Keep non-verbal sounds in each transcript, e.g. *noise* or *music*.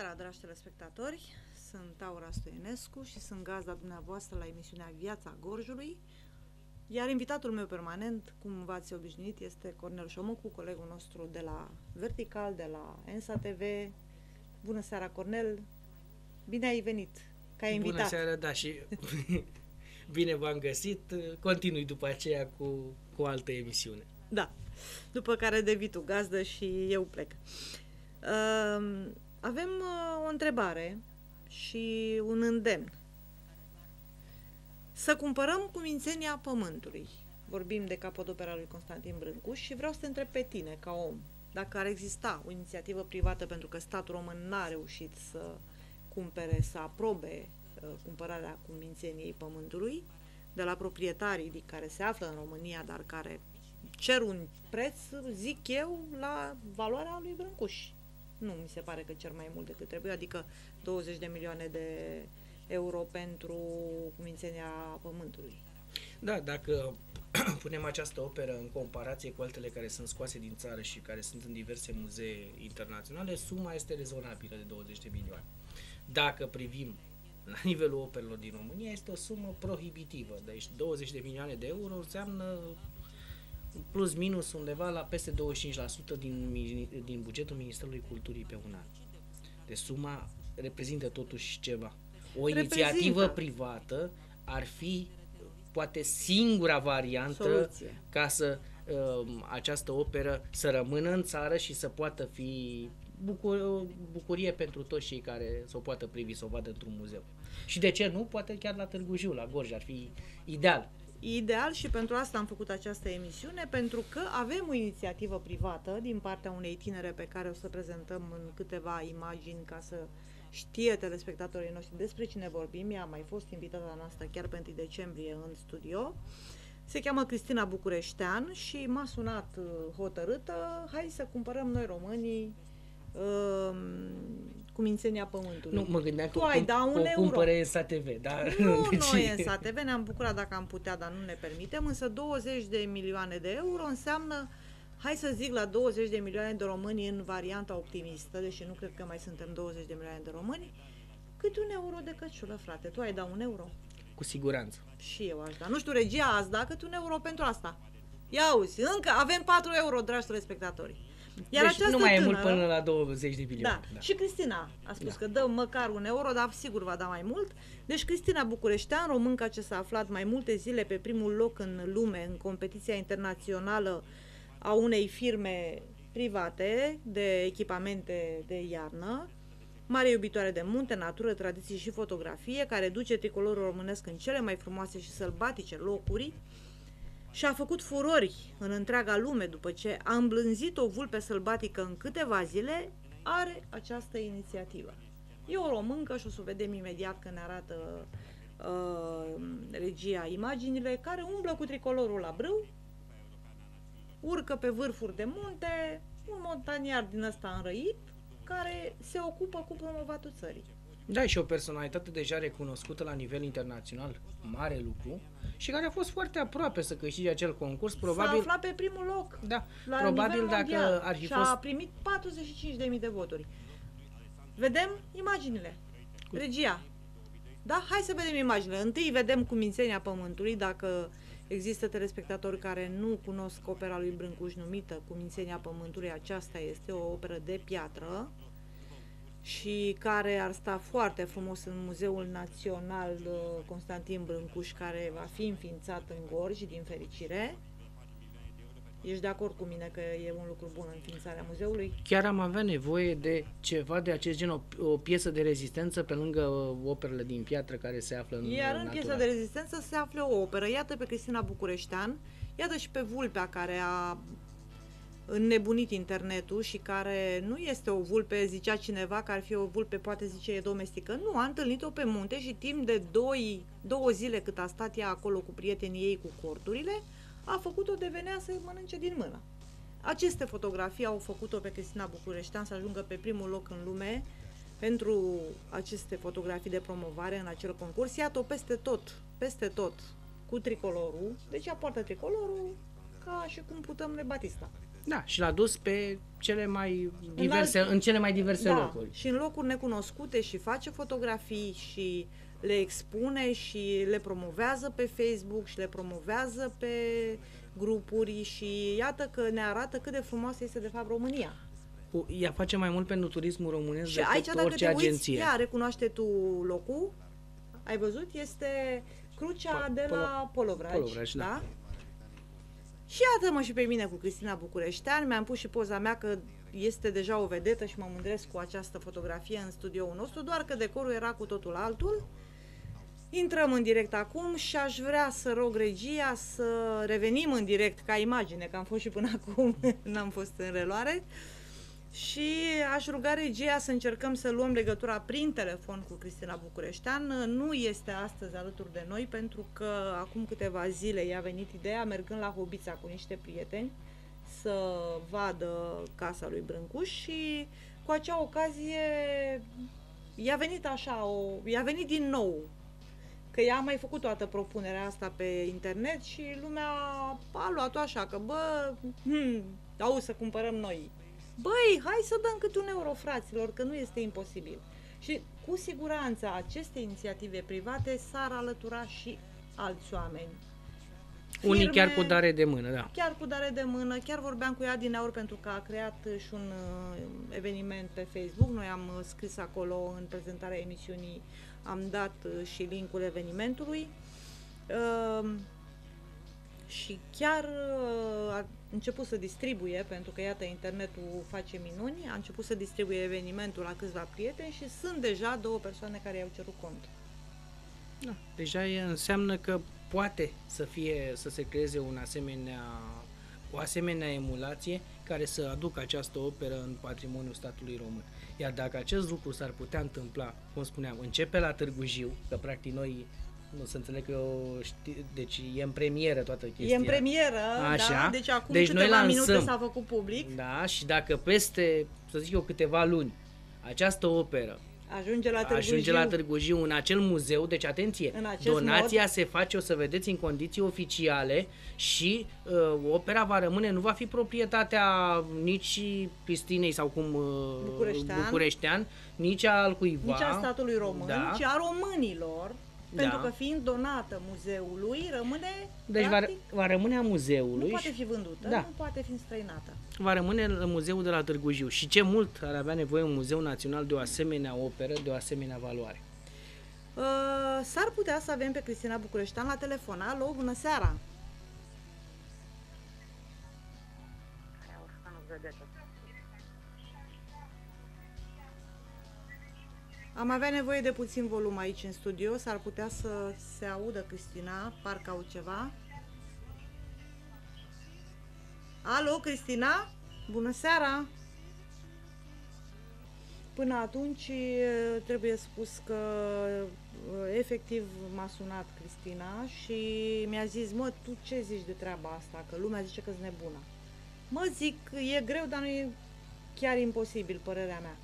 seara, dragi telespectatori! Sunt Aura Stoienescu și sunt gazda dumneavoastră la emisiunea Viața Gorjului. Iar invitatul meu permanent, cum v-ați obișnuit, este Cornel Șomucu, colegul nostru de la Vertical, de la ENSA TV. Bună seara, Cornel! Bine ai venit, ca invitat! Bună seara, da, și *laughs* bine v-am găsit. Continui după aceea cu, cu altă emisiune. Da, după care devii tu gazdă și eu plec. Uh, avem uh, o întrebare și un îndemn. Să cumpărăm cu mințenia pământului. Vorbim de capodopera lui Constantin Brâncuș și vreau să te întreb pe tine, ca om, dacă ar exista o inițiativă privată pentru că statul român n-a reușit să cumpere, să aprobe uh, cumpărarea cu mințeniei pământului de la proprietarii care se află în România, dar care cer un preț, zic eu, la valoarea lui Brâncuș nu mi se pare că cer mai mult decât trebuie, adică 20 de milioane de euro pentru cumințenia pământului. Da, dacă *clears throat* punem această operă în comparație cu altele care sunt scoase din țară și care sunt în diverse muzee internaționale, suma este rezonabilă de 20 de milioane. Dacă privim la nivelul operelor din România, este o sumă prohibitivă. Deci 20 de milioane de euro înseamnă plus minus undeva la peste 25% din, din bugetul Ministerului Culturii pe un an. De suma reprezintă totuși ceva. O reprezintă. inițiativă privată ar fi poate singura variantă Soluție. ca să uh, această operă să rămână în țară și să poată fi bucur, bucurie pentru toți cei care să o poată privi, să o vadă într-un muzeu. Și de ce nu? Poate chiar la Târgu Jiu, la Gorj, ar fi ideal ideal și pentru asta am făcut această emisiune, pentru că avem o inițiativă privată din partea unei tinere pe care o să prezentăm în câteva imagini ca să știe telespectatorii noștri despre cine vorbim. Ea a mai fost invitată noastră chiar pe 1 decembrie în studio. Se cheamă Cristina Bucureștean și m-a sunat uh, hotărâtă, hai să cumpărăm noi românii uh, cu mințenia pământului. Nu, mă gândeam tu că ai da un o euro. cumpăre în SATV, dar... *laughs* Nu, deci... noi în SATV ne-am bucurat dacă am putea, dar nu ne permitem, însă 20 de milioane de euro înseamnă, hai să zic, la 20 de milioane de români în varianta optimistă, deși nu cred că mai suntem 20 de milioane de români, cât un euro de căciulă, frate. Tu ai da un euro? Cu siguranță. Și eu aș da. Nu știu, regia azi da cât un euro pentru asta. Ia uzi, încă avem 4 euro, dragi telespectatori. Iar deci nu mai tânără, e mult până la 20 de milioane. Da. da. Și Cristina a spus da. că dă măcar un euro, dar sigur va da mai mult. Deci Cristina Bucureștean, românca ce s-a aflat mai multe zile pe primul loc în lume în competiția internațională a unei firme private de echipamente de iarnă, mare iubitoare de munte, natură, tradiții și fotografie, care duce tricolorul românesc în cele mai frumoase și sălbatice locuri, și a făcut furori în întreaga lume după ce a îmblânzit o vulpe sălbatică în câteva zile, are această inițiativă. E o româncă și o să o vedem imediat când ne arată uh, regia imaginile, care umblă cu tricolorul la brâu, urcă pe vârfuri de munte, un montaniar din ăsta înrăit, care se ocupă cu promovatul țării. Da, și o personalitate deja recunoscută la nivel internațional, mare lucru, și care a fost foarte aproape să câștige acel concurs. Probabil, S-a aflat pe primul loc. Da, la probabil dacă ar fi și fost... a primit 45.000 de voturi. Vedem imaginile. Regia. Da? Hai să vedem imaginile. Întâi vedem cu mințenia pământului, dacă există telespectatori care nu cunosc opera lui Brâncuș numită cu mințenia pământului. Aceasta este o operă de piatră și care ar sta foarte frumos în Muzeul Național uh, Constantin Brâncuș, care va fi înființat în Gorj, din fericire. Ești de acord cu mine că e un lucru bun înființarea muzeului? Chiar am avea nevoie de ceva de acest gen, o, o piesă de rezistență pe lângă uh, operele din piatră care se află în Iar în piesa de rezistență se află o operă. Iată pe Cristina Bucureștean, iată și pe Vulpea care a înnebunit internetul și care nu este o vulpe, zicea cineva că ar fi o vulpe, poate zice e domestică. Nu, a întâlnit-o pe munte și timp de doi, două zile cât a stat ea acolo cu prietenii ei cu corturile, a făcut-o de venea să mănânce din mână. Aceste fotografii au făcut-o pe Cristina Bucureștean să ajungă pe primul loc în lume pentru aceste fotografii de promovare în acel concurs. Iată-o peste tot, peste tot, cu tricolorul. Deci ea poartă tricolorul ca și cum putăm le Batista. Da, și l-a dus pe cele mai diverse, în, alt... în cele mai diverse da, locuri. Și în locuri necunoscute și face fotografii și le expune și le promovează pe Facebook și le promovează pe grupuri și iată că ne arată cât de frumoasă este de fapt România. Ea face mai mult pentru turismul românesc și decât aici, dacă orice te uiți, agenție. Ea recunoaște tu locul, ai văzut? Este crucea Po- de Polo- la Polovraj, Polovraj, da. da? Și iată-mă și pe mine cu Cristina Bucureștean, mi-am pus și poza mea că este deja o vedetă și mă mândresc cu această fotografie în studioul nostru, doar că decorul era cu totul altul. Intrăm în direct acum și aș vrea să rog regia să revenim în direct ca imagine, că am fost și până *laughs* acum, n-am fost în reloare. Și aș ruga regia să încercăm să luăm legătura prin telefon cu Cristina Bucureștean. Nu este astăzi alături de noi pentru că acum câteva zile i-a venit ideea, mergând la Hobița cu niște prieteni, să vadă casa lui Brâncuș și cu acea ocazie i-a venit așa, o, i-a venit din nou că ea a mai făcut toată propunerea asta pe internet și lumea a luat-o așa, că bă, hmm, au să cumpărăm noi. Băi, hai să dăm câte un euro fraților, că nu este imposibil. Și cu siguranță aceste inițiative private s-ar alătura și alți oameni. Unii Firme- chiar cu dare de mână, da. Chiar cu dare de mână, chiar vorbeam cu ea din aur pentru că a creat și un uh, eveniment pe Facebook. Noi am uh, scris acolo în prezentarea emisiunii, am dat uh, și linkul evenimentului. Uh, și chiar uh, a început să distribuie, pentru că iată internetul face minuni, a început să distribuie evenimentul la câțiva prieteni și sunt deja două persoane care i-au cerut cont. da. Deja e, înseamnă că poate să fie, să se creeze un asemenea, o asemenea emulație care să aducă această operă în patrimoniul statului român. Iar dacă acest lucru s-ar putea întâmpla, cum spuneam, începe la Târgu Jiu, că practic noi nu să înțeleg că eu știu, deci e în premieră toată chestia. E în premieră, Așa. da? Deci acum Deci deci noi câteva lansăm. minute s-a făcut public. Da, și dacă peste, să zic eu, câteva luni, această operă Ajunge la Târgu ajunge Jiu. la Târgu Jiu în acel muzeu, deci atenție, În acest donația se face, o să vedeți, în condiții oficiale și uh, opera va rămâne, nu va fi proprietatea nici Cristinei sau cum uh, Bucureștean. Bucureștean, nici al cuiva. nici a statului român, Da. ci a românilor, Da. pentru că fiind donată muzeului, rămâne, Deci va, practic, va rămâne a nu muzeului poate și fi vândută, Da. nu poate fi înstrăinată. va rămâne în muzeul de la Târgu Jiu. Și ce mult ar avea nevoie un muzeu național de o asemenea operă, de o asemenea valoare. Uh, s-ar putea să avem pe Cristina Bucureștean la telefon. Alo, bună seara! Am avea nevoie de puțin volum aici în studio, s-ar putea să se audă Cristina, parcă au ceva. Alo, Cristina? Bună seara! Până atunci e, trebuie spus că e, efectiv m-a sunat Cristina și mi-a zis, mă, tu ce zici de treaba asta? Că lumea zice că-s nebună. Mă zic, e greu, dar nu e chiar imposibil, părerea mea.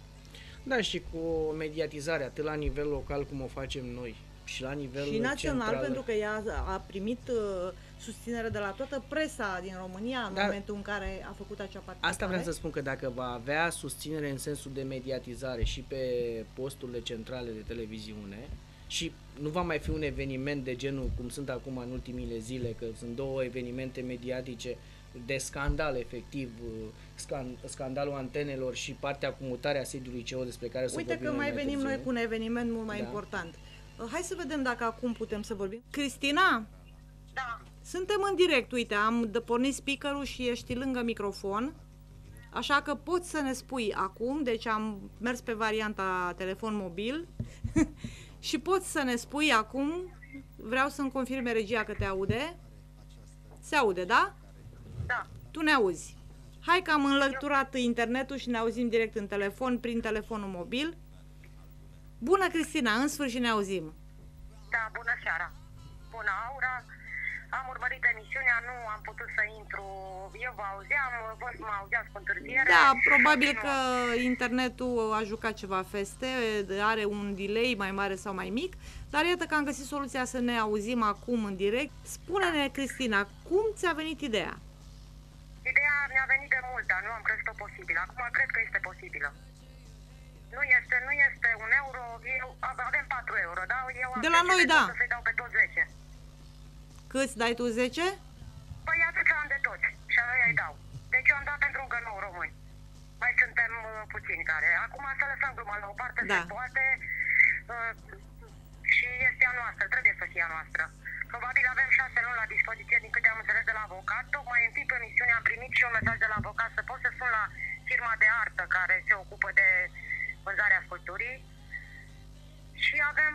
Da, și cu mediatizare, atât la nivel local cum o facem noi, și la nivel și național, central. pentru că ea a primit uh, susținere de la toată presa din România în Dar- momentul în care a făcut acea participare. Asta vreau să spun că dacă va avea susținere în sensul de mediatizare și pe posturile centrale de televiziune și nu va mai fi un eveniment de genul cum sunt acum în ultimile zile, că sunt două evenimente mediatice de scandal efectiv, scan, scandalul antenelor și partea cu mutarea sediului CO despre care o să Uite vorbim că mai mai venim târziu. noi cu un eveniment mult mai Da. important. Uh, Hai să vedem dacă acum putem să vorbim. Cristina, Da, suntem în direct, uite, am de pornit speakerul și ești lângă microfon. Așa că poți să ne spui acum, deci am mers pe varianta telefon mobil *laughs* și poți să ne spui acum, vreau să-mi confirme regia că te aude. Se aude, da? Da. Tu ne auzi. Hai că am înlăturat internetul și ne auzim direct în telefon, prin telefonul mobil. Bună, Cristina, în sfârșit ne auzim. Da, bună seara. Bună, Aura. Am urmărit emisiunea, nu am putut să intru. Eu vă auzeam, voi mă auzeați cu întârziere. Da, probabil Nu. că internetul a jucat ceva feste, are un delay mai mare sau mai mic, dar iată că am găsit soluția să ne auzim acum în direct. Spune-ne, Cristina, cum ți-a venit ideea? Ideea mi-a venit de mult, dar nu am crezut-o posibil. Acum cred că este posibilă. Nu este, nu este un euro, eu, avem 4 euro, da? Eu am De la 10 noi, de da. tot Să-i dau pe toți 10. Câți dai tu 10? Păi atât am de toți și aia îi dau. Deci eu am dat pentru încă 9 români. Mai suntem uh, puțini care. Acum să lăsăm gluma la o parte, Da. se poate uh, și este a noastră, trebuie să fie a noastră. Probabil avem șase luni la dispoziție din câte am înțeles de la avocat. Tocmai în timp emisiune am primit și un mesaj de la avocat să pot să sun la firma de artă care se ocupă de vânzarea sculpturii și avem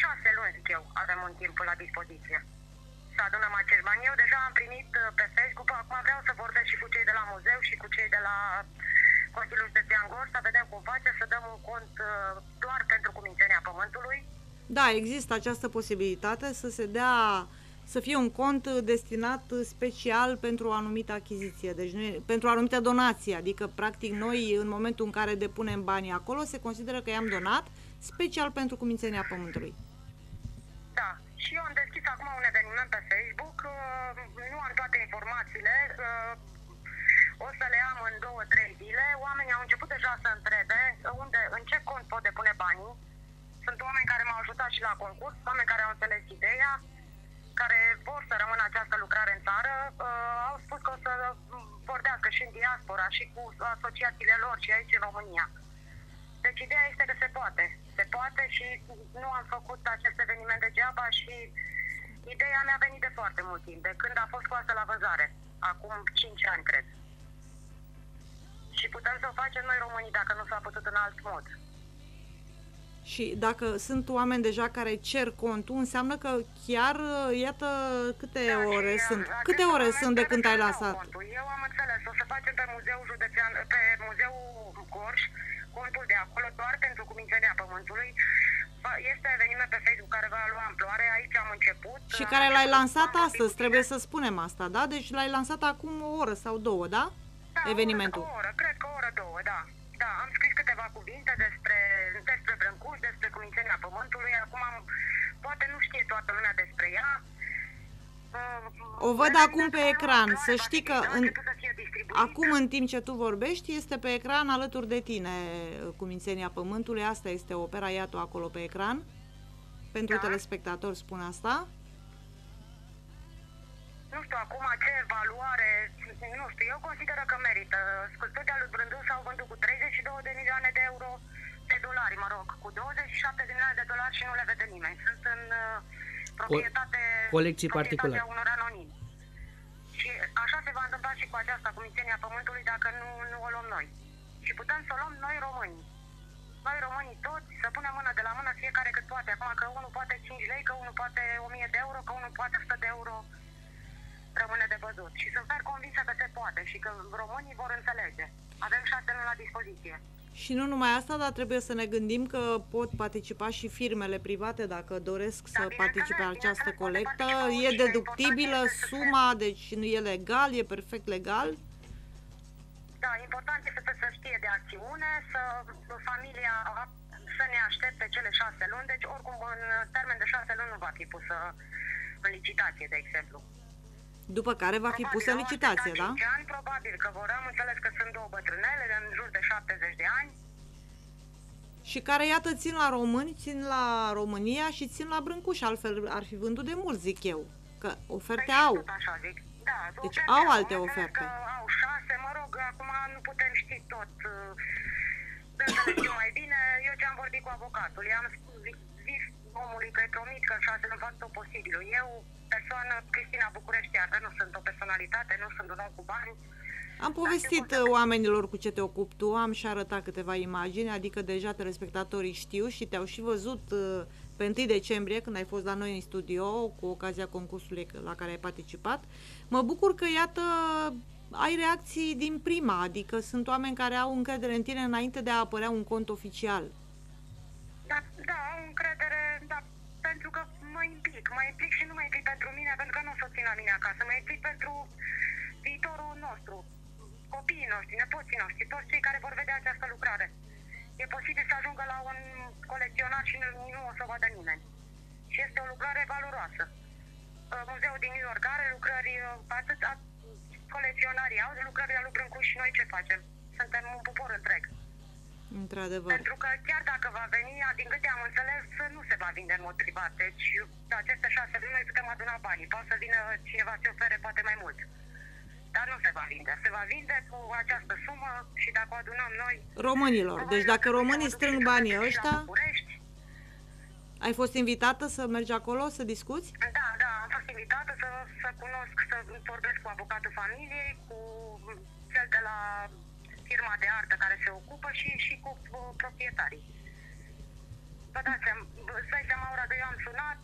șase luni, zic eu, avem un timp la dispoziție să adunăm acești bani. Eu deja am primit uh, pe Facebook, acum vreau să vorbesc și cu cei de la muzeu și cu cei de la Consiliul Județean Gorj, să vedem cum face, să dăm un cont uh, doar pentru cumințenia pământului. Da, există această posibilitate să se dea să fie un cont destinat special pentru o anumită achiziție, deci nu e, pentru o anumită donație, adică practic noi în momentul în care depunem banii acolo se consideră că i-am donat special pentru cumințenia pământului. Da, și eu am deschis acum un eveniment pe Facebook, uh, nu am toate informațiile, uh, o să le am în două, trei zile. Oamenii au început deja să întrebe unde, în ce cont pot depune banii. Sunt oameni care m-au ajutat și la concurs, oameni care au înțeles ideea, care vor să rămână această lucrare în țară. Uh, au spus că o să vorbească și în diaspora și cu asociațiile lor și aici în România. Deci ideea este că se poate. Se poate și nu am făcut acest eveniment degeaba și ideea mi-a venit de foarte mult timp, de când a fost scoasă la vânzare. Acum 5 ani, cred. Și putem să o facem noi românii dacă nu s-a putut în alt mod. Și dacă sunt oameni deja care cer contul, înseamnă că chiar, iată, câte Da, și, ore uh, sunt? acest Câte ore moment sunt de trebuie când să ai dau lansat? contul. Eu am înțeles, o să facem pe muzeul județean, pe muzeul Gorj, contul de acolo doar pentru cumințenia pământului. Va- Este eveniment pe Facebook care va lua amploare, aici am început. Și Am care l-ai început lansat cu astăzi, bine. trebuie să spunem asta, da? Deci l-ai lansat acum o oră sau două, da? Da, Evenimentul. O oră, o oră, cred că o oră, două, da. Da, am scris câteva cuvinte despre, despre Brâncuș, despre cumințenia pământului. Acum am, poate nu știe toată lumea despre ea. O văd acum pe ecran, să știi că în- în... Să fie distribuit. Acum, în timp ce tu vorbești, este pe ecran alături de tine Cumințenia Pământului. Asta este opera, iată acolo pe ecran. Pentru Da. telespectatori spun asta. Nu știu acum ce evaluare, nu știu, eu consider că merită. Sculpturile lui Brândus s-au vândut cu 32 de milioane de euro, de dolari, mă rog, cu 27 de milioane de dolari și nu le vede nimeni. Sunt în uh, proprietate, colecții proprietatea particulare. unor anonimi. Și așa se va întâmpla și cu aceasta, cu Mințenia Pământului, dacă nu, nu o luăm noi. Și putem să o luăm noi românii. Noi românii toți, să punem mână de la mână fiecare cât poate. Acum că unul poate 5 lei, că unul poate 1000 de euro, că unul poate 100 de euro, rămâne de văzut. Și sunt fer convinsă că se poate și că românii vor înțelege. Avem șase luni la dispoziție. Și nu numai asta, dar trebuie să ne gândim că pot participa și firmele private dacă doresc să bineînțeles, participe la această bineînțeles, poate colectă. participa E oricine. deductibilă Important este să se- suma, deci nu e legal, e perfect legal. Da, important este să se știe de acțiune, să familia să ne aștepte cele șase luni, deci oricum în termen de șase luni nu va fi pusă în licitație, de exemplu. După care va fi Probabil, pusă în au licitație, așteptat da? cinci ani, probabil că vor, am înțeles că sunt două bătrânele de în jur de 70 de ani. Și care, iată, țin la români, țin la România și țin la Brâncuș, altfel ar fi vândut de mult, zic eu. Că oferte Păi și au. tot așa zic. Da, Deci oferte au Am alte înțeles oferte. Că au șase, mă rog, acum nu putem ști tot. uh, Dânsele știu mai bine, eu ce am vorbit cu avocatul, i-am spus, zic, zis omului că îi promit că în șase nu fac tot posibilul. Eu, persoană, Cristina București, iată, nu sunt o personalitate, nu sunt un om cu bani, Am povestit uh, oamenilor cu ce te ocupi tu, am și arătat câteva imagini, adică deja telespectatorii știu și te-au și văzut uh, pe 1 decembrie, când ai fost la noi în studio, cu ocazia concursului la care ai participat. Mă bucur că, iată, ai reacții din prima, adică sunt oameni care au încredere în tine înainte de a apărea un cont oficial. Mă implic, mă implic și nu mă implic pentru mine, pentru că nu o să o țin la mine acasă, mă implic pentru viitorul nostru, copiii noștri, nepoții noștri, toți cei care vor vedea această lucrare. E posibil să ajungă la un colecționar și nu, nu o să o vadă nimeni. Și este o lucrare valoroasă. Uh, Muzeul din New York are lucrări uh, atât, a- colecționarii au lucrări la Brâncuș și noi ce facem? Suntem un popor întreg. Într-adevăr. Pentru că chiar dacă va veni, din câte am înțeles, nu se va vinde în mod privat. Deci, aceste șase luni noi putem aduna banii. Poate să vină cineva să ofere poate mai mult. Dar nu se va vinde. Se va vinde cu această sumă și dacă o adunăm noi... Românilor. Deci dacă românii strâng banii ăștia... Ai fost invitată să mergi acolo, să discuți? Da, da, am fost invitată să, să cunosc, să vorbesc cu avocatul familiei, cu cel de la firma de artă care se ocupă și, și cu proprietarii. Vă dați seama, îți dai seama, ora de eu am sunat,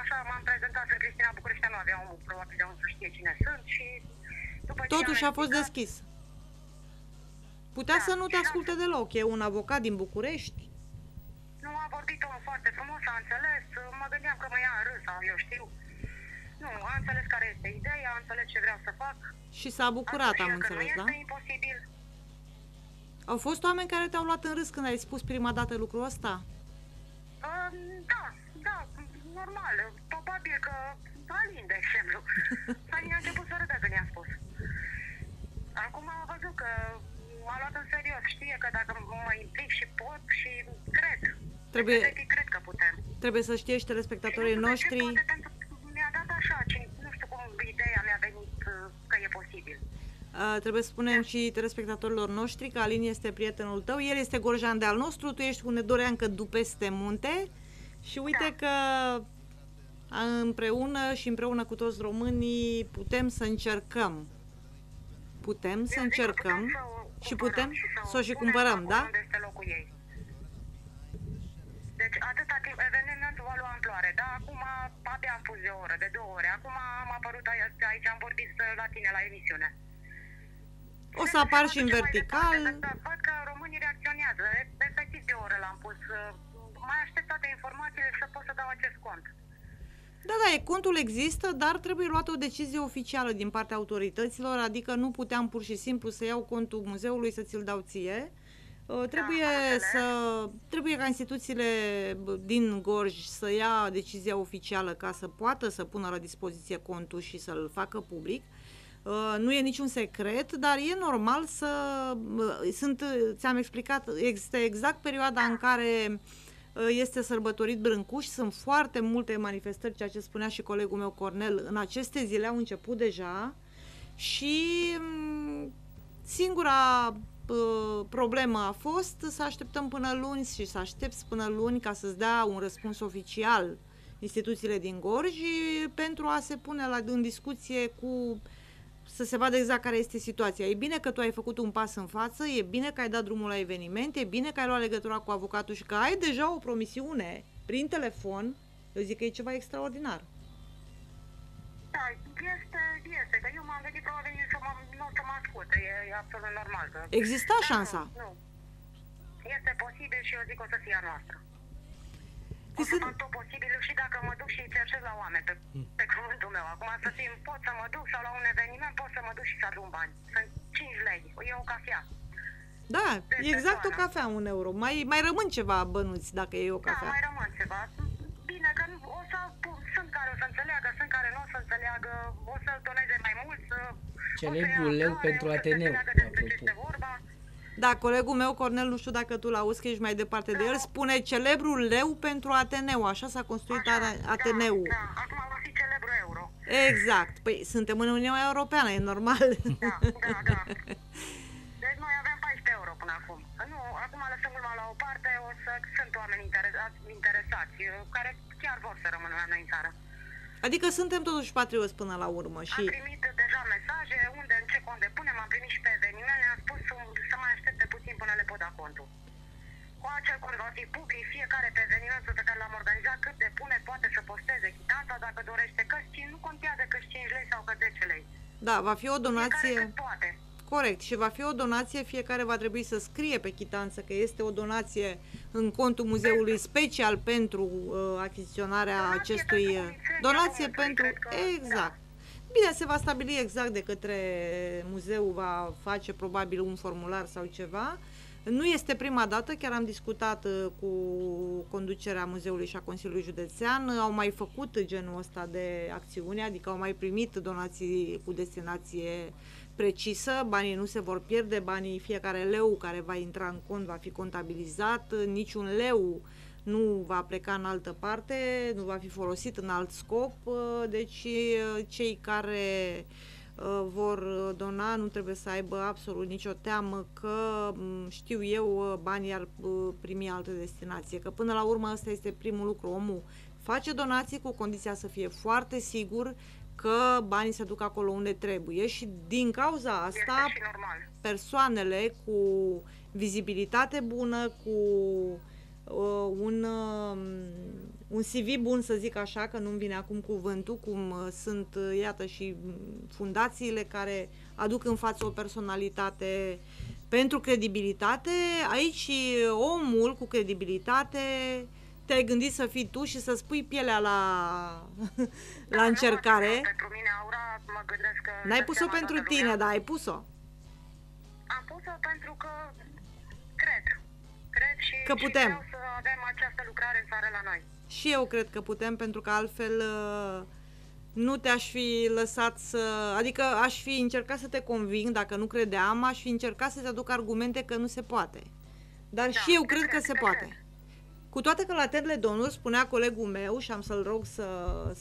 așa m-am prezentat să Cristina București, nu avea omul probabil de unde să știe cine sunt și după Totuși a fost deschis. Putea da, să nu te asculte deloc, e un avocat din București. Nu, a vorbit omul foarte frumos, a înțeles, mă gândeam că mă ia în râs sau eu știu. Nu, a înțeles care este ideea, a înțeles ce vreau să fac. Și s-a bucurat, am înțeles, nu da? este imposibil. Au fost oameni care te-au luat în râs când ai spus prima dată lucrul ăsta? Uh, da, da, normal. Probabil că Alin, de exemplu. *laughs* Alin a început să râdă când i-a spus. Acum am văzut că m-a luat în serios. Știe că dacă mă implic și pot și cred. Trebuie, cred că putem. Trebuie să știe și telespectatorii și noștri... Poate, mi-a dat așa, nu știu cum ideea mi-a venit uh, că e posibil. Uh, trebuie să spunem și telespectatorilor noștri că Alin este prietenul tău, el este gorjan de al nostru, tu ești cu că du peste munte și uite da. că împreună și împreună cu toți românii putem să încercăm. Putem să încercăm să și putem și să, o și cumpărăm, da? Unde este locul ei. Deci atâta timp, evenimentul va lua amploare, da? Acum abia am pus de o oră, de două ore. Acum am apărut aici, aici am vorbit la tine la emisiune. O să apar și în vertical. Văd că românii reacționează. Efectiv de oră l-am pus. Mai aștept toate informațiile să pot să dau acest cont. Da, da, e, contul există, dar trebuie luată o decizie oficială din partea autorităților, adică nu puteam pur și simplu să iau contul muzeului să ți-l dau ție. Uh, trebuie da, să trebuie ca instituțiile din Gorj să ia decizia oficială ca să poată să pună la dispoziție contul și să-l facă public. Uh, nu e niciun secret, dar e normal să... Uh, sunt, ți-am explicat, există exact perioada în care uh, este sărbătorit Brâncuș, sunt foarte multe manifestări, ceea ce spunea și colegul meu Cornel, în aceste zile au început deja și mm, singura problemă a fost să așteptăm până luni și să aștepți până luni ca să-ți dea un răspuns oficial instituțiile din Gorj pentru a se pune la, în discuție cu să se vadă exact care este situația. E bine că tu ai făcut un pas în față, e bine că ai dat drumul la eveniment, e bine că ai luat legătura cu avocatul și că ai deja o promisiune prin telefon. Eu zic că e ceva extraordinar. Da, este, este, că eu m-am venit probabil să mă, nu să mă asculte, e, e absolut normal. Că... Exista da, șansa. Nu, nu. Este posibil și eu zic că o să fie a noastră. O să fac tot posibilul și dacă mă duc și cercesc la oameni pe, hmm. pe cuvântul meu. Acum să fim, pot să mă duc sau la un eveniment, pot să mă duc și să adun bani. Sunt 5 lei, e o cafea. Da, e exact o cafea, un euro. Mai, mai rămân ceva bănuți dacă e o da, cafea. Da, mai rămân ceva. Bine, că o să, sunt care o să înțeleagă, sunt care nu o să înțeleagă, o să doneze mai mult, să... Celebrul leu pentru Ateneu. O să despre ce este vorba. Da, colegul meu, Cornel, nu știu dacă tu l-auzi, că ești mai departe de el, spune celebrul leu pentru Ateneu. Așa s-a construit Așa, Ateneu. Da, da. Acum va fi celebru euro. Exact. Păi suntem în Uniunea Europeană, e normal. Da, da, da. *laughs* Deci noi aveam 14 euro până acum. Nu, acum lăsăm urma la o parte, o să sunt oameni interesați, interesați care chiar vor să rămână la noi în țară. Adică suntem totuși patrioți până la urmă și... Am primit deja mesaje unde, în ce cont depunem, am primit și pe eveniment, ne-a spus să mai aștepte puțin până le pot da contul. Cu acel cont va fi public, fiecare pe evenimentul pe care l-am organizat, cât depune, poate să posteze chitanța dacă dorește, că nu contează că 5 lei sau că 10 lei. Da, va fi o donație... Fiecare poate. Corect. Și va fi o donație, fiecare va trebui să scrie pe chitanță că este o donație în contul muzeului special pentru uh, achiziționarea donație acestui... Pentru uh, donație pentru... Că, exact. Da. Bine, se va stabili exact de către muzeu, va face probabil un formular sau ceva. Nu este prima dată, chiar am discutat uh, cu conducerea muzeului și a Consiliului Județean, au mai făcut genul ăsta de acțiune, adică au mai primit donații cu destinație uh, precisă, banii nu se vor pierde, banii, fiecare leu care va intra în cont va fi contabilizat, niciun leu nu va pleca în altă parte, nu va fi folosit în alt scop, deci cei care vor dona nu trebuie să aibă absolut nicio teamă că, știu eu, banii ar primi altă destinație, că până la urmă ăsta este primul lucru, omul face donații cu condiția să fie foarte sigur că banii se duc acolo unde trebuie și din cauza asta persoanele cu vizibilitate bună, cu uh, un, uh, un CV bun, să zic așa, că nu-mi vine acum cuvântul, cum uh, sunt, uh, iată, și fundațiile care aduc în față o personalitate pentru credibilitate. Aici omul cu credibilitate te-ai gândit să fii tu și să spui pielea la, *laughs* la da, încercare. Nu, pentru mine, Aura, mă gândesc că... N-ai pus-o pentru tine, lumea. dar ai pus-o. Am pus-o pentru că cred. Cred și, că putem. și să avem această lucrare în țară la noi. Și eu cred că putem, pentru că altfel uh, nu te-aș fi lăsat să... Adică aș fi încercat să te conving, dacă nu credeam, aș fi încercat să-ți aduc argumente că nu se poate. Dar da, și eu cred, cred că se poate. Cred. Cu toate că la Tedle Donuri, spunea colegul meu și am să-l rog să,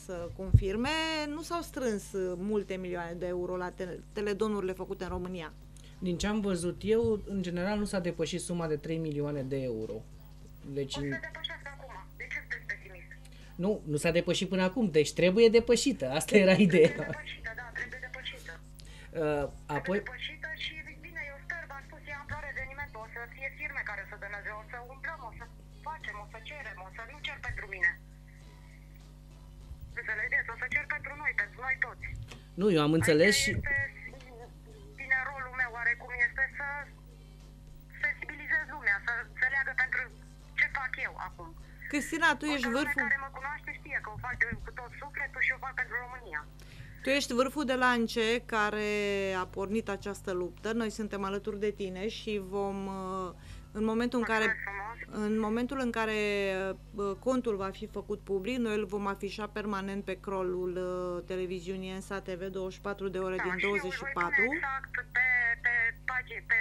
să confirme, nu s-au strâns multe milioane de euro la teledonurile făcute în România. Din ce am văzut eu, în general nu s-a depășit suma de 3 milioane de euro. Deci... O să depășească acum. De ce sunteți pesimist? Nu, nu s-a depășit până acum, deci trebuie depășită. Asta era ideea. Trebuie depășită, da, trebuie depășită. Uh, apoi... Trebuie depășită și bine, eu sper, v-am spus, e amploare evenimentul, o să fie firme care să dăneze, o să umplăm, o să facem, o să cerem, o să nu cer pentru mine. Înțelegeți? O să cer pentru noi, pentru noi toți. Nu, eu am înțeles Aici și... Este, bine, rolul meu oarecum este să sensibilizez lumea, să înțeleagă pentru ce fac eu acum. Cristina, tu ești vârful... care mă cunoaște știe că o fac cu tot sufletul și o fac pentru România. Tu ești vârful de lance care a pornit această luptă. Noi suntem alături de tine și vom uh, în momentul în care, în momentul în care contul va fi făcut public, noi îl vom afișa permanent pe crolul uh, televiziunii ENSA TV 24 de ore da, din 24. Și exact pe, pe, pe, pe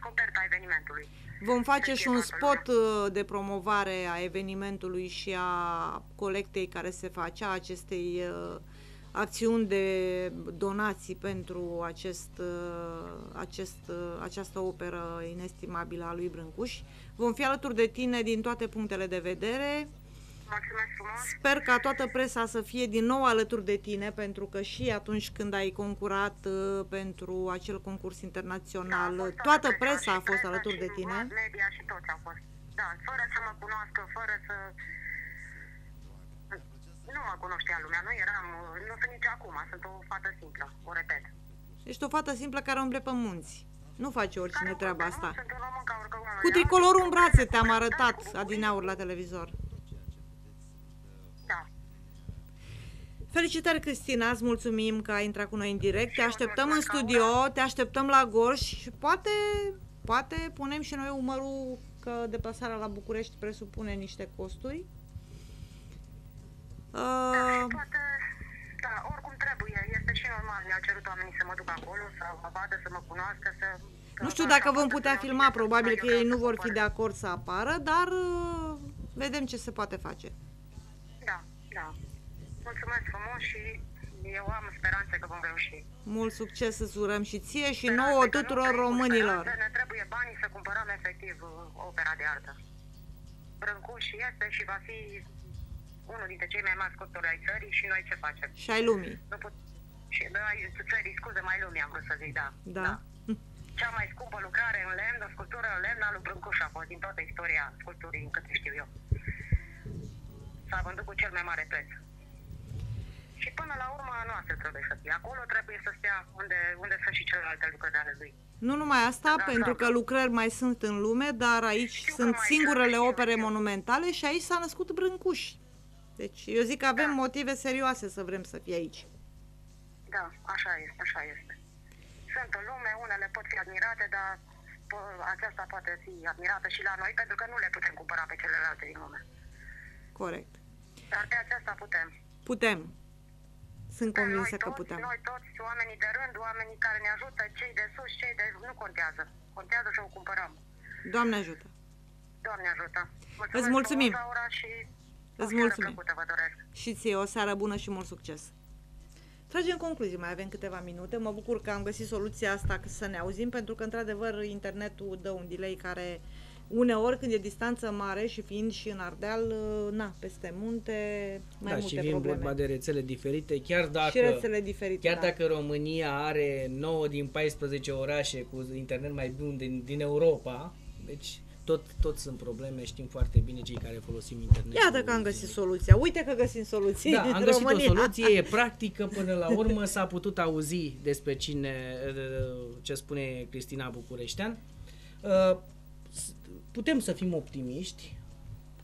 coperta evenimentului. Vom face și un spot uh, de promovare a evenimentului și a colectei care se face, a acestei uh, acțiuni de donații pentru acest, uh, acest, uh, această operă inestimabilă a lui Brâncuș. Vom fi alături de tine din toate punctele de vedere. Sper ca toată presa să fie din nou alături de tine, pentru că și atunci când ai concurat uh, pentru acel concurs internațional, da, toată presa a fost alături de tine. Media și toți au fost. Da, fără să mă cunoască, fără să nu mă cunoștea lumea, nu eram, nu sunt nici acum, sunt o fată simplă, o repet. Ești o fată simplă care umble pe munți. Nu face oricine care treaba asta. Nu, sunt un român ca oricum, Cu tricolorul în brațe te-am arătat adineauri la televizor. Da. Felicitări, Cristina, îți mulțumim că ai intrat cu noi în direct. Te așteptăm în studio, te așteptăm la Gorj și poate, poate punem și noi umărul că deplasarea la București presupune niște costuri. Uh... Poate, da, oricum trebuie, este și normal, mi-au cerut oamenii să mă duc acolo, să mă vadă, să mă cunoască, să... Nu știu dacă vom putea filma, probabil că ei nu vor fi de acord să apară, dar uh, vedem ce se poate face. Da, da. Mulțumesc frumos și eu am speranțe că vom reuși. Mult succes să urăm și ție și speranțe nouă tuturor românilor. Ne trebuie banii să cumpărăm efectiv uh, opera de artă. Brâncuș este și va fi unul dintre cei mai mari sculptori ai țării și noi ce facem? Și ai lumii. Nu put... Și da, ai țării, scuze, mai lumii am vrut să zic, da. Da. da. Cea mai scumpă lucrare în lemn, o sculptură în lemn a lui Brâncuș a fost din toată istoria sculpturii, încât știu eu. S-a vândut cu cel mai mare preț. Și până la urmă noastră trebuie să fie. Acolo trebuie să stea unde, unde sunt și celelalte lucrări ale lui. Nu numai asta, da, pentru da, că da. lucrări mai sunt în lume, dar aici Știu sunt singurele opere monumentale și aici s-a născut Brâncuș. Deci eu zic că avem da. motive serioase să vrem să fie aici. Da, așa este, așa este. Sunt în lume, unele pot fi admirate, dar aceasta poate fi admirată și la noi, pentru că nu le putem cumpăra pe celelalte din lume. Corect. Dar pe aceasta putem. Putem. Sunt convinsă noi că toți, putem. Noi toți, oamenii de rând, oamenii care ne ajută, cei de sus, cei de... Nu contează. Contează să o cumpărăm. Doamne ajută! Doamne ajută! Mulțumesc Îți mulțumim. frumos, Laura, și o Îți seară mulțumim. plăcută vă doresc. Și ție o seară bună și mult succes! Tragem concluzii, mai avem câteva minute. Mă bucur că am găsit soluția asta să ne auzim, pentru că, într-adevăr, internetul dă un delay care uneori, când e distanță mare și fiind și în Ardeal, na, peste munte, mai da, multe și vin probleme. vorba de rețele diferite, chiar dacă, și rețele diferite, chiar da. dacă România are 9 din 14 orașe cu internet mai bun din, din Europa, deci tot, tot sunt probleme, știm foarte bine cei care folosim internet. Iată că am găsit soluția. Uite că găsim soluții Da, în am găsit România. o soluție, e practică, până la urmă s-a putut auzi despre cine, ce spune Cristina Bucureștean. Uh, s- Putem să fim optimiști,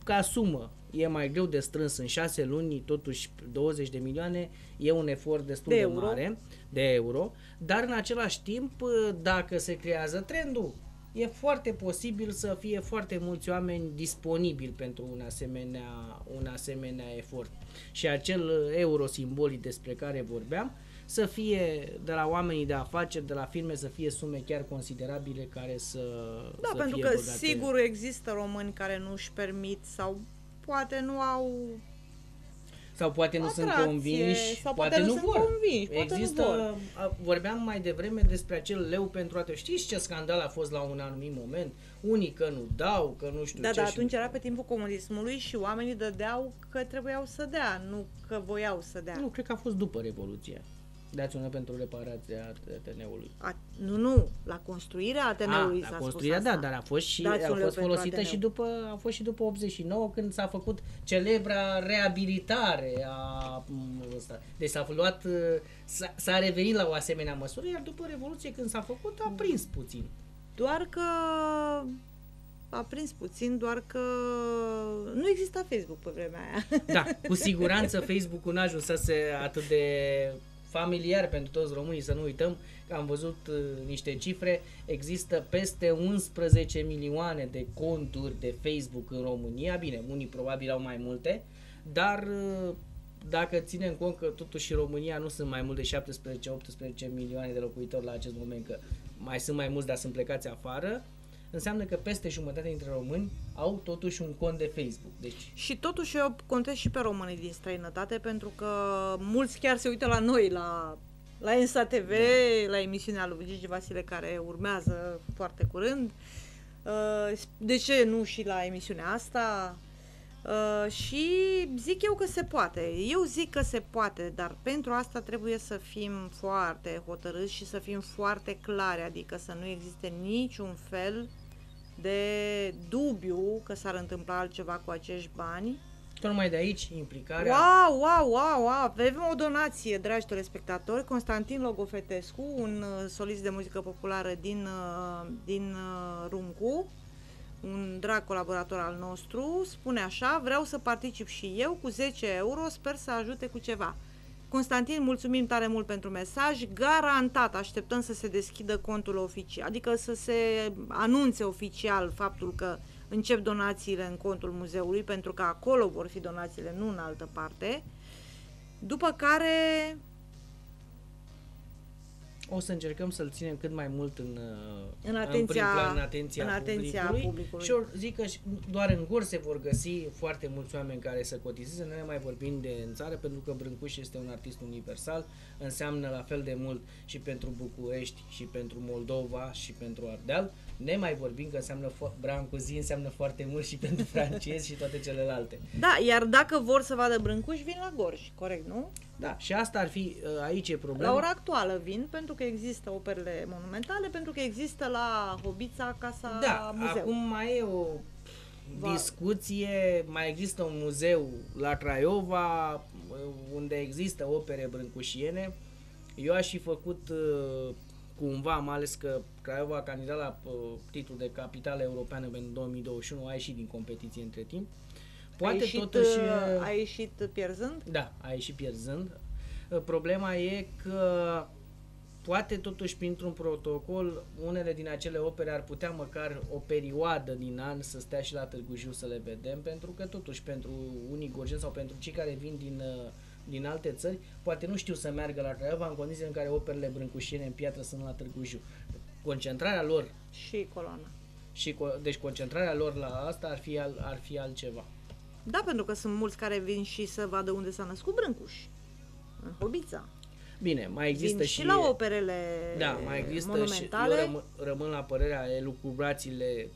ca sumă e mai greu de strâns în șase luni, totuși 20 de milioane e un efort destul De de, euro. mare de euro, dar în același timp, uh, dacă se creează trendul, e foarte posibil să fie foarte mulți oameni disponibili pentru un asemenea, un asemenea efort. Și acel uh, euro simbolic despre care vorbeam, să fie de la oamenii de afaceri, de la firme, să fie sume chiar considerabile care să Da, să pentru fie că băgate. sigur există români care nu își permit sau poate nu au Sau poate nu sunt Atracție, convinși, sau poate, poate nu nu sunt vor. convinși, poate nu Există, vor. a- vorbeam mai devreme despre acel leu pentru a te Știți ce scandal a fost la un anumit moment? Unii că nu dau, că nu știu Da, ce. da, și- atunci era pe timpul comunismului și oamenii dădeau că trebuiau să dea, nu că voiau să dea. Nu, cred că a fost după Revoluție. Dați una pentru reparația Ateneului. A, nu, nu, la construirea Ateneului a, s-a la spus construirea, asta. da, dar a fost și Dați a un leu fost pentru folosită Ateneu. și după a fost și după 89 când s-a făcut celebra reabilitare a m, ăsta. Deci s-a luat uh, s-a, s-a revenit la o asemenea măsură, iar după Revoluție când s-a făcut a prins puțin. Doar că a prins puțin, doar că nu exista Facebook pe vremea aia. Da, cu *laughs* siguranță Facebook-ul n-a ajuns să se atât de familiar pentru toți românii, să nu uităm că am văzut uh, niște cifre, există peste 11 milioane de conturi de Facebook în România, bine, unii probabil au mai multe, dar uh, dacă ținem cont că totuși în România nu sunt mai mult de 17-18 milioane de locuitori la acest moment, că mai sunt mai mulți, dar sunt plecați afară, înseamnă că peste jumătate dintre români au totuși un cont de Facebook. Deci Și totuși eu contez și pe românii din străinătate pentru că mulți chiar se uită la noi, la, la ENSA TV, da. la emisiunea lui Gigi Vasile care urmează foarte curând. Uh, De ce nu și la emisiunea asta? Uh, și zic eu că se poate. Eu zic că se poate, dar pentru asta trebuie să fim foarte hotărâți și să fim foarte clari, adică să nu existe niciun fel de dubiu că s-ar întâmpla altceva cu acești bani. Tocmai de aici implicarea Wow, wow, wow, wow! Avem o donație, dragi telespectatori. Constantin Logofetescu, un uh, solist de muzică populară din, uh, din uh, Runcu, un drag colaborator al nostru, spune așa, vreau să particip și eu cu 10 euro, sper să ajute cu ceva. Constantin, mulțumim tare mult pentru mesaj. Garantat așteptăm să se deschidă contul oficial, adică să se anunțe oficial faptul că încep donațiile în contul muzeului, pentru că acolo vor fi donațiile, nu în altă parte. După care o să încercăm să-l ținem cât mai mult în, uh, În atenția- în, prim plan, în atenția, în atenția publicului, publicului. și or, zic că și- doar în gor se vor găsi foarte mulți oameni care să cotizeze, nu ne mai vorbim de în țară, pentru că Brâncuș este un artist universal, înseamnă la fel de mult și pentru București, și pentru Moldova, și pentru Ardeal, ne mai vorbim că înseamnă fo- Brancuzi înseamnă foarte mult și pentru *laughs* francezi și toate celelalte. Da, iar dacă vor să vadă Brâncuș, vin la Gorj, corect, nu? Da, și asta ar fi, uh, aici e problema. La ora actuală vin, pentru că există operele monumentale, pentru că există la Hobița Casa Da, Muzeu. acum mai e o Va- discuție, mai există un muzeu la Craiova unde există opere brâncușiene. Eu aș fi făcut uh, cumva, mai ales că Craiova a candidat la uh, titlul de capitală europeană pentru 2021, a ieșit din competiție între timp. Poate a ieșit, totuși... uh, uh, a ieșit pierzând? da, a ieșit pierzând. Uh, Problema e că poate totuși printr-un protocol unele din acele opere ar putea măcar o perioadă din an să stea și la Târgu Jiu să le vedem, pentru că totuși pentru unii gorjeni sau pentru cei care vin din uh, din alte țări, poate nu știu să meargă la Craiova în condiții în care operele brâncușiene în piatră sunt la Târgu Jiu. Concentrarea lor Și coloana. și co- deci concentrarea lor la asta ar fi, al, ar fi altceva. Da, pentru că sunt mulți care vin și să vadă unde s-a născut Brâncuș. În Hobița. Bine, mai există vin și, și, la operele Da, mai există monumentale. și eu rămân, rămân la părerea elucubrațiile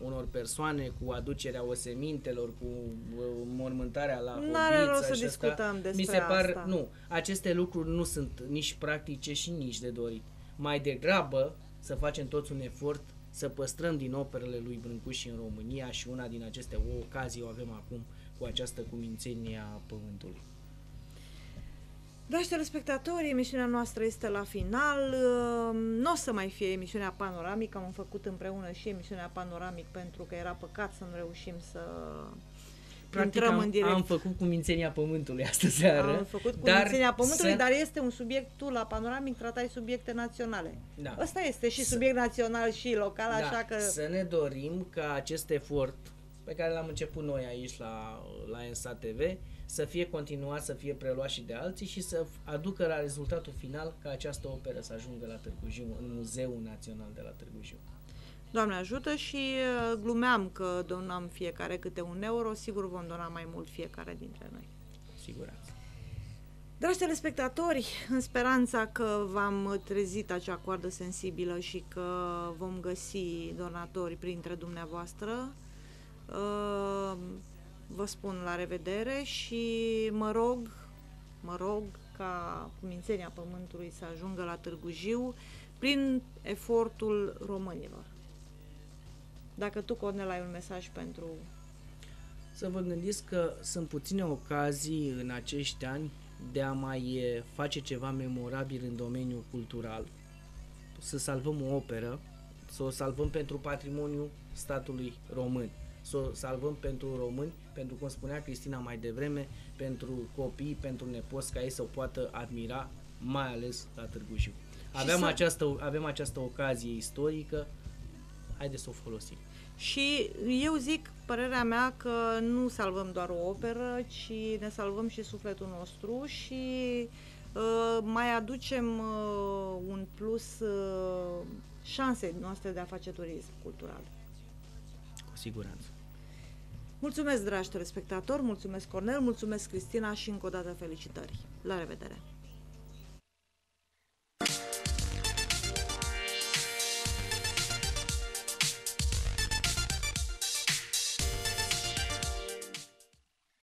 unor persoane cu aducerea osemintelor, cu uh, mormântarea la N-are hobiță rost să și asta. discutăm Mi despre se par, asta. nu, aceste lucruri nu sunt nici practice și nici de dorit. Mai degrabă să facem toți un efort să păstrăm din operele lui Brâncuși în România și una din aceste ocazii o avem acum cu această cumințenie a pământului. Dragi telespectatori, emisiunea noastră este la final. Nu o să mai fie emisiunea panoramică, am făcut împreună și emisiunea panoramic pentru că era păcat să nu reușim să Practic intrăm am, în direct. am făcut cumințenia pământului astă seară. Am făcut cu dar mințenia pământului, să- dar este un subiect, tu la panoramic tratai subiecte naționale. Da. Ăsta este și Să- subiect național și local, da, așa că... Să ne dorim ca acest efort pe care l-am început noi aici la, la ENSA TV să fie continuat, să fie preluat și de alții și să aducă la rezultatul final ca această operă să ajungă la Târgu Jiu, în Muzeul Național de la Târgu Jiu. Doamne ajută și uh, glumeam că donam fiecare câte un euro, sigur vom dona mai mult fiecare dintre noi. Siguranță. Dragi telespectatori, în speranța că v-am trezit acea coardă sensibilă și că vom găsi donatori printre dumneavoastră, uh, vă spun la revedere și mă rog, mă rog ca Mințenia Pământului să ajungă la Târgu Jiu prin efortul românilor. Dacă tu, Cornel, ai un mesaj pentru... Să vă gândiți că sunt puține ocazii în acești ani de a mai e, face ceva memorabil în domeniul cultural. Să salvăm o operă, să o salvăm pentru patrimoniul statului român, să o salvăm pentru români, pentru cum spunea Cristina mai devreme, pentru copii, pentru nepoți, ca ei să o poată admira, mai ales la Târgu Jiu. Aveam, să- această, avem această ocazie istorică, haideți să o folosim. Și eu zic, părerea mea, că nu salvăm doar o operă, ci ne salvăm și sufletul nostru și uh, mai aducem uh, un plus uh, șansei noastre de a face turism cultural. Cu siguranță. Mulțumesc, dragi telespectatori, mulțumesc, Cornel, mulțumesc, Cristina și încă o dată felicitări. La revedere!